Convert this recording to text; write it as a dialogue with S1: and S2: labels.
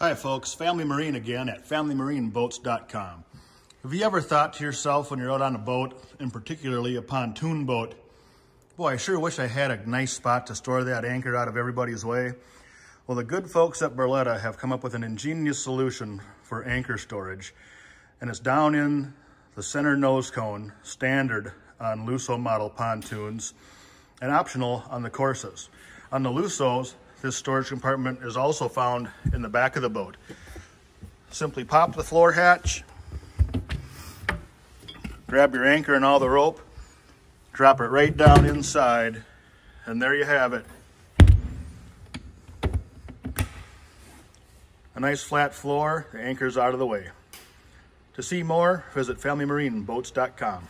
S1: Hi folks, Family Marine again at FamilyMarineBoats.com. Have you ever thought to yourself when you're out on a boat, and particularly a pontoon boat, boy, I sure wish I had a nice spot to store that anchor out of everybody's way? Well, the good folks at Barletta have come up with an ingenious solution for anchor storage, and it's down in the center nose cone, standard on Lusso model pontoons, and optional on the Corsas. On the Lussos, this storage compartment is also found in the back of the boat. Simply pop the floor hatch, grab your anchor and all the rope, drop it right down inside, and there you have it. A nice flat floor, the anchor's out of the way. To see more, visit FamilyMarineBoats.com.